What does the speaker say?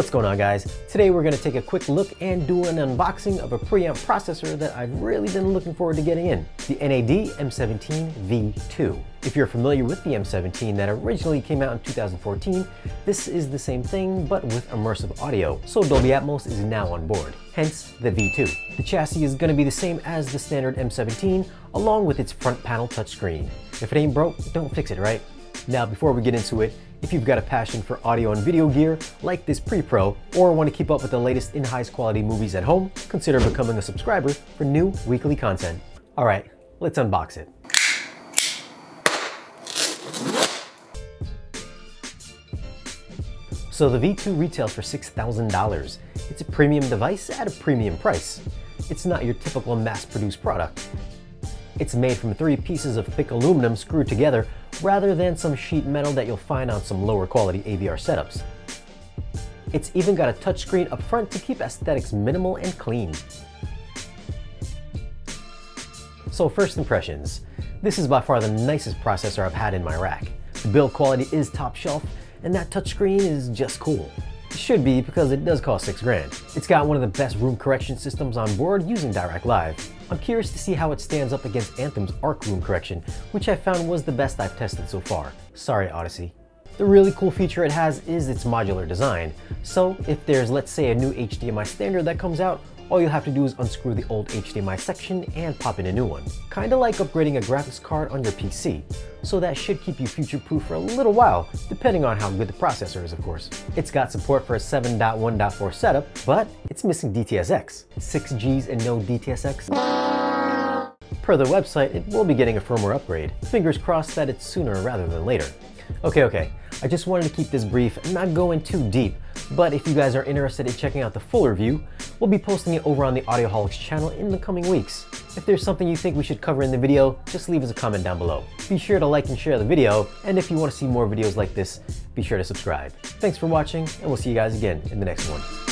What's going on guys? Today we're going to take a quick look and do an unboxing of a preamp processor that I've really been looking forward to getting in, the NAD M17 V2. If you're familiar with the M17 that originally came out in 2014, this is the same thing but with immersive audio, so Dolby Atmos is now on board, hence the V2. The chassis is going to be the same as the standard M17 along with its front panel touchscreen. If it ain't broke, don't fix it, right? Now before we get into it, if you've got a passion for audio and video gear like this pre-pro or want to keep up with the latest in highest quality movies at home, consider becoming a subscriber for new weekly content. Alright, let's unbox it. So the V2 retails for $6,000. It's a premium device at a premium price. It's not your typical mass-produced product. It's made from three pieces of thick aluminum screwed together rather than some sheet metal that you'll find on some lower quality AVR setups. It's even got a touchscreen up front to keep aesthetics minimal and clean. So first impressions. This is by far the nicest processor I've had in my rack. The build quality is top shelf, and that touchscreen is just cool. Should be because it does cost 6 grand. It's got one of the best room correction systems on board using Dirac Live. I'm curious to see how it stands up against Anthem's Arc Room Correction, which I found was the best I've tested so far. Sorry Audyssey. The really cool feature it has is its modular design. So if there's let's say a new HDMI standard that comes out, all you'll have to do is unscrew the old HDMI section and pop in a new one. Kinda like upgrading a graphics card on your PC. So that should keep you future-proof for a little while, depending on how good the processor is of course. It's got support for a 7.1.4 setup, but it's missing DTSX. 6Gs and no DTSX? Per the website, it will be getting a firmware upgrade. Fingers crossed that it's sooner rather than later. Okay, okay, I just wanted to keep this brief and not go in too deep, but if you guys are interested in checking out the full review, we'll be posting it over on the Audioholics channel in the coming weeks. If there's something you think we should cover in the video, just leave us a comment down below. Be sure to like and share the video, and if you want to see more videos like this, be sure to subscribe. Thanks for watching, and we'll see you guys again in the next one.